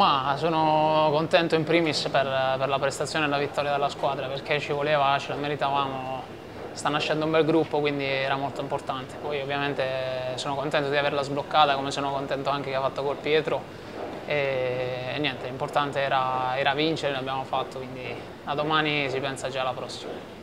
Ma sono contento in primis per, per, la prestazione e la vittoria della squadra perché ci voleva, ce la meritavamo, sta nascendo un bel gruppo quindi era molto importante. Poi ovviamente sono contento di averla sbloccata come sono contento anche che ha fatto col Pietro e, e niente, l'importante era, era vincere, l'abbiamo fatto quindi a domani si pensa già alla prossima.